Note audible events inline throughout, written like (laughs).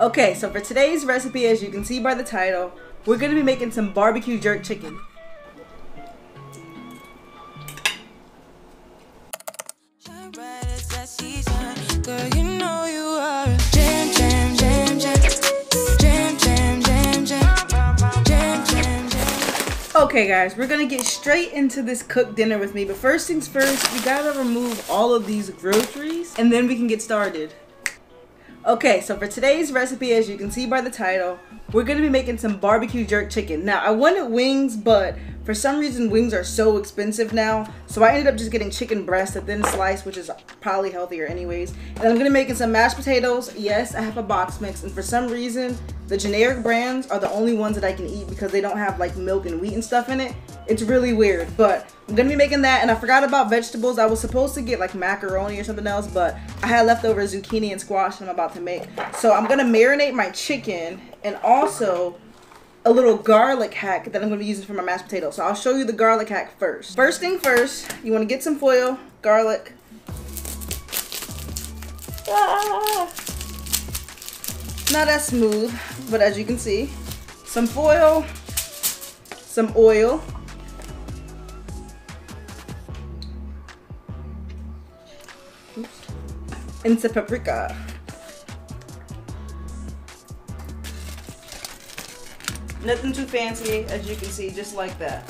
Okay, so for today's recipe, as you can see by the title, we're gonna be making some barbecue jerk chicken. Okay guys, we're gonna get straight into this cooked dinner with me, but first things first, we gotta remove all of these groceries and then we can get started. Okay, so for today's recipe, as you can see by the title, we're gonna be making some barbecue jerk chicken. Now, I wanted wings, but for some reason, wings are so expensive now. So I ended up just getting chicken breast, a thin slice, which is probably healthier anyways. And I'm gonna making some mashed potatoes. Yes, I have a box mix. And for some reason, the generic brands are the only ones that I can eat because they don't have like milk and wheat and stuff in it. It's really weird, but I'm gonna be making that. And I forgot about vegetables. I was supposed to get like macaroni or something else, but I had leftover zucchini and squash and I'm about to make. So I'm gonna marinate my chicken and also a little garlic hack that I'm to be using for my mashed potatoes. So I'll show you the garlic hack first. First thing first, you want to get some foil, garlic. Ah. Not as smooth, but as you can see, some foil, some oil, some paprika. Nothing too fancy, as you can see, just like that.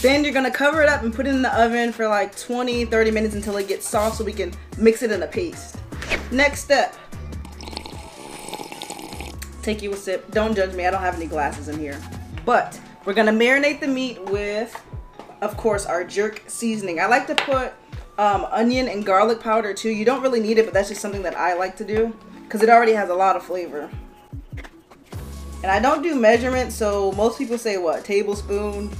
Then you're gonna cover it up and put it in the oven for like 20, 30 minutes until it gets soft so we can mix it in a paste. Next step. Take you a sip. Don't judge me, I don't have any glasses in here. But we're gonna marinate the meat with, of course, our jerk seasoning. I like to put um, onion and garlic powder too. You don't really need it, but that's just something that I like to do because it already has a lot of flavor. And I don't do measurements, so most people say what? Tablespoon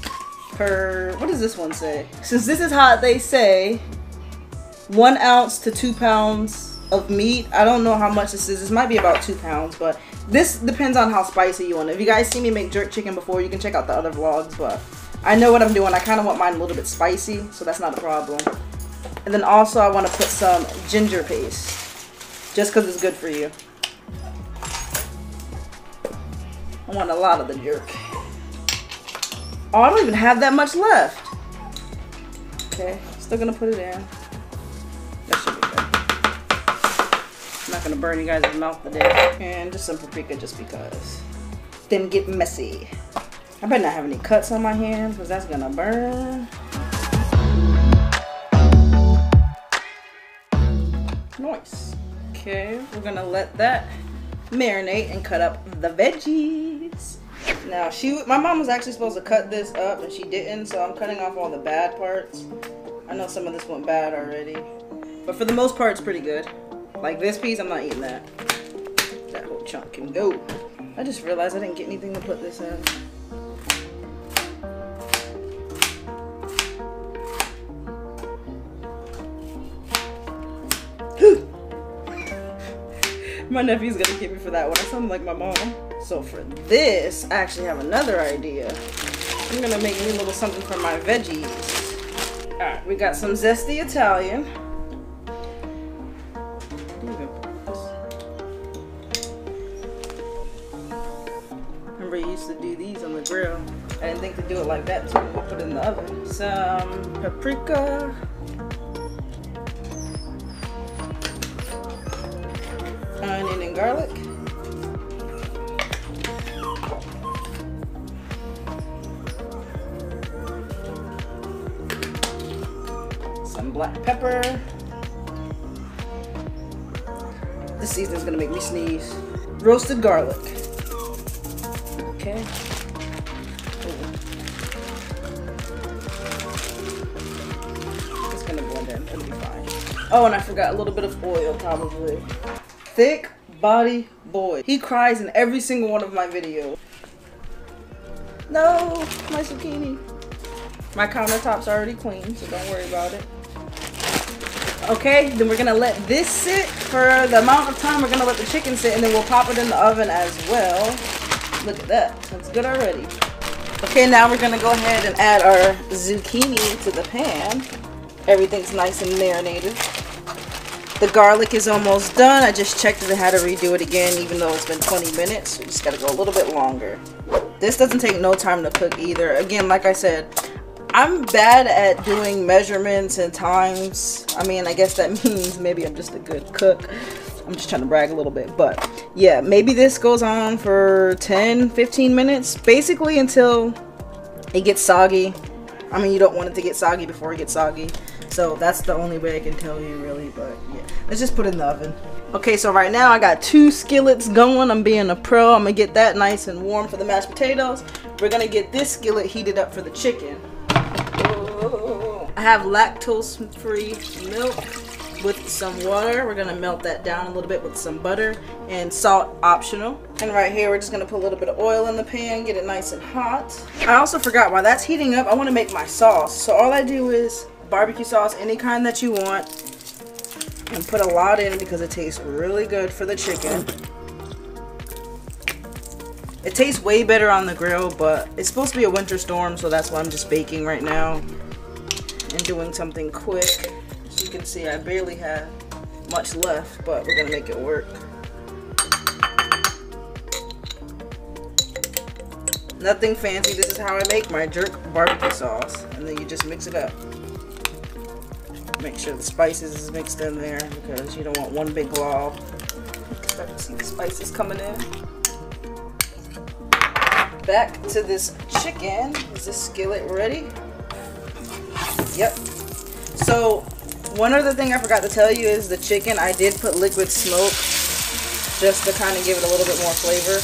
per, what does this one say? Since this is how they say, one ounce to two pounds of meat. I don't know how much this is. This might be about two pounds, but this depends on how spicy you want it. If you guys see me make jerk chicken before, you can check out the other vlogs, but I know what I'm doing. I kind of want mine a little bit spicy, so that's not a problem. And then also I want to put some ginger paste, just because it's good for you. I want a lot of the jerk. Oh, I don't even have that much left. Okay, still gonna put it in. That should be good. I'm not gonna burn you guys' mouth today. And just some paprika just because. Then get messy. I better not have any cuts on my hands because that's gonna burn. Nice. Okay, we're gonna let that marinate and cut up the veggies. Now she, my mom was actually supposed to cut this up and she didn't, so I'm cutting off all the bad parts. I know some of this went bad already, but for the most part, it's pretty good. Like this piece, I'm not eating that. That whole chunk can go. I just realized I didn't get anything to put this in. My nephew's gonna hit me for that one. I sound like my mom. So for this, I actually have another idea. I'm gonna make me a little something for my veggies. Alright, we got some zesty Italian. Remember you used to do these on the grill. I didn't think to do it like that too. We'll put it in the oven. Some paprika. Some black pepper. This seasoning's gonna make me sneeze. Roasted garlic. Okay. It's gonna blend in, it'll be fine. Oh, and I forgot a little bit of oil probably thick body boy. He cries in every single one of my videos. No, my zucchini. My countertop's already clean, so don't worry about it. Okay, then we're gonna let this sit for the amount of time we're gonna let the chicken sit and then we'll pop it in the oven as well. Look at that, that's good already. Okay, now we're gonna go ahead and add our zucchini to the pan. Everything's nice and marinated. The garlic is almost done. I just checked it. I had to redo it again, even though it's been 20 minutes. We just gotta go a little bit longer. This doesn't take no time to cook either. Again, like I said, I'm bad at doing measurements and times. I mean, I guess that (laughs) means maybe I'm just a good cook. I'm just trying to brag a little bit. But yeah, maybe this goes on for 10, 15 minutes. Basically until it gets soggy. I mean, you don't want it to get soggy before it gets soggy. So that's the only way I can tell you really. But yeah, let's just put it in the oven. Okay, so right now I got two skillets going. I'm being a pro. I'm gonna get that nice and warm for the mashed potatoes. We're gonna get this skillet heated up for the chicken. I have lactose-free milk with some water. We're gonna melt that down a little bit with some butter and salt optional. And right here, we're just gonna put a little bit of oil in the pan, get it nice and hot. I also forgot, while that's heating up, I wanna make my sauce. So all I do is barbecue sauce, any kind that you want, and put a lot in because it tastes really good for the chicken. It tastes way better on the grill, but it's supposed to be a winter storm, so that's why I'm just baking right now and doing something quick As you can see I barely have much left, but we're gonna make it work. Nothing fancy, this is how I make my jerk barbecue sauce. And then you just mix it up. Make sure the spices is mixed in there because you don't want one big glob. Start to see the spices coming in. Back to this chicken. Is this skillet ready? Yep. So one other thing I forgot to tell you is the chicken, I did put liquid smoke just to kind of give it a little bit more flavor.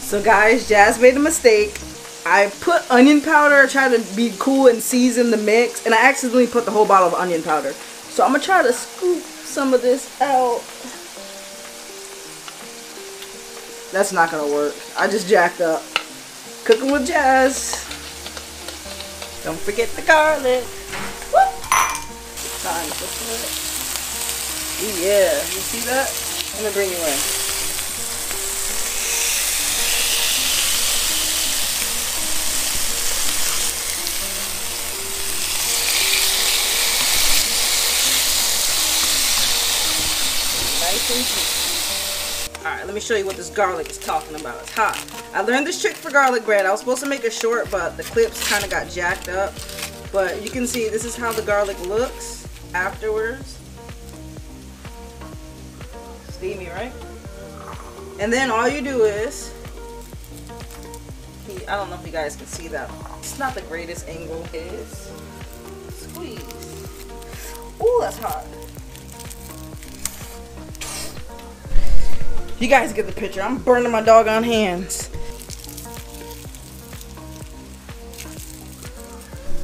So guys, Jazz made a mistake. I put onion powder, I tried to be cool and season the mix, and I accidentally put the whole bottle of onion powder. So I'm gonna try to scoop some of this out. That's not gonna work. I just jacked up. Cooking with Jazz. Don't forget the garlic. Time to put. it. Yeah, you see that? Let me bring you in. Juicy. Alright, let me show you what this garlic is talking about. It's hot. I learned this trick for garlic bread. I was supposed to make it short, but the clips kind of got jacked up. But you can see this is how the garlic looks afterwards. Steamy, right? And then all you do is, I don't know if you guys can see that. It's not the greatest angle. Is squeeze. Ooh, that's hot. You guys get the picture. I'm burning my doggone hands.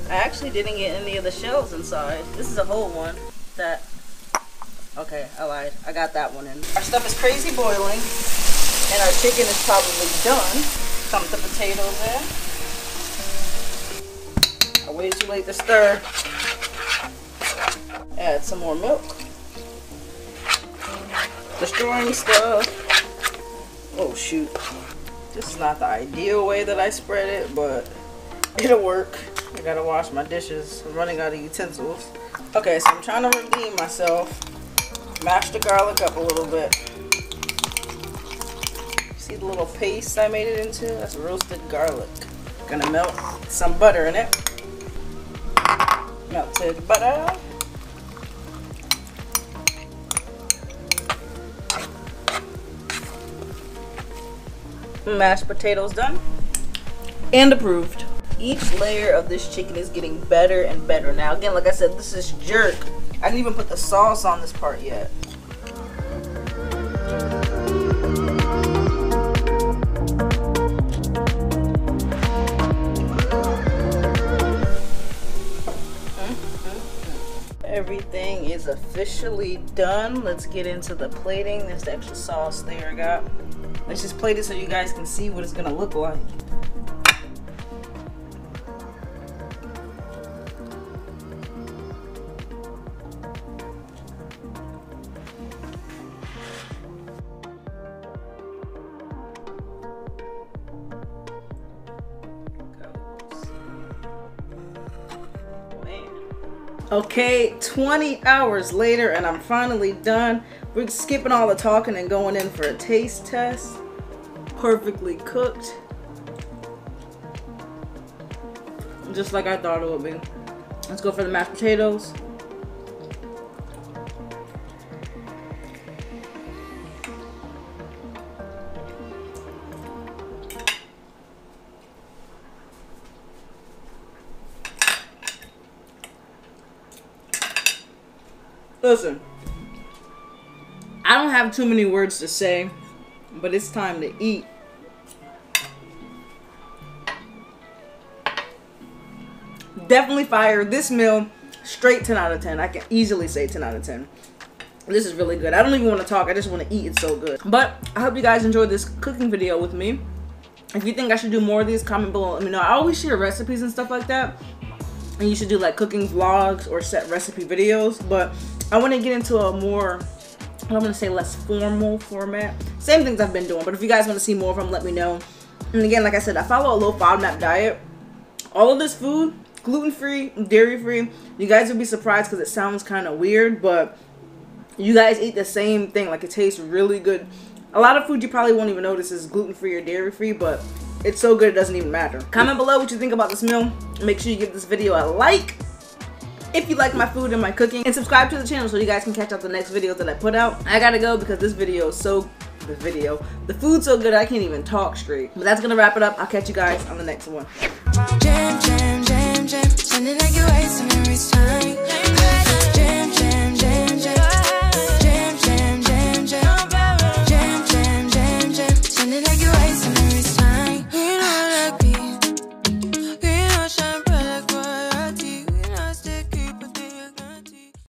I actually didn't get any of the shells inside. This is a whole one that, okay, I lied. I got that one in. Our stuff is crazy boiling and our chicken is probably done. Dump the potatoes in. I waited too late to stir. Add some more milk destroying stuff. Oh shoot. This is not the ideal way that I spread it, but it'll work. I gotta wash my dishes. I'm running out of utensils. Okay, so I'm trying to redeem myself. Mash the garlic up a little bit. See the little paste I made it into? That's roasted garlic. Gonna melt some butter in it. Melted butter. Mashed potatoes done and approved. Each layer of this chicken is getting better and better. Now again like i said this is jerk. I didn't even put the sauce on this part yet. Everything is officially done. Let's get into the plating. The extra sauce there i got Let's just play this so you guys can see what it's gonna look like. Okay, 20 hours later and I'm finally done. We're skipping all the talking and going in for a taste test. Perfectly cooked. Just like I thought it would be. Let's go for the mashed potatoes. Listen, I don't have too many words to say, but it's time to eat. Definitely fire. This meal, straight 10 out of 10. I can easily say 10 out of 10. This is really good. I don't even want to talk. I just want to eat. It's so good. But I hope you guys enjoyed this cooking video with me. If you think I should do more of these, comment below. Let me know. I always share recipes and stuff like that. And you should do like cooking vlogs or set recipe videos. But I want to get into a more, I don't want to say less formal format. Same things I've been doing, but if you guys want to see more of them, let me know. And again, like I said, I follow a low FODMAP diet. All of this food, gluten-free, dairy-free, you guys will be surprised because it sounds kind of weird, but you guys eat the same thing. Like it tastes really good. A lot of food you probably won't even notice is gluten-free or dairy-free, but it's so good it doesn't even matter. Comment below what you think about this meal. Make sure you give this video a like if you like my food and my cooking and subscribe to the channel so you guys can catch up the next videos that I put out. I gotta go because this video is so the video. The food's so good I can't even talk straight. But that's gonna wrap it up. I'll catch you guys on the next one. Jam, jam, jam,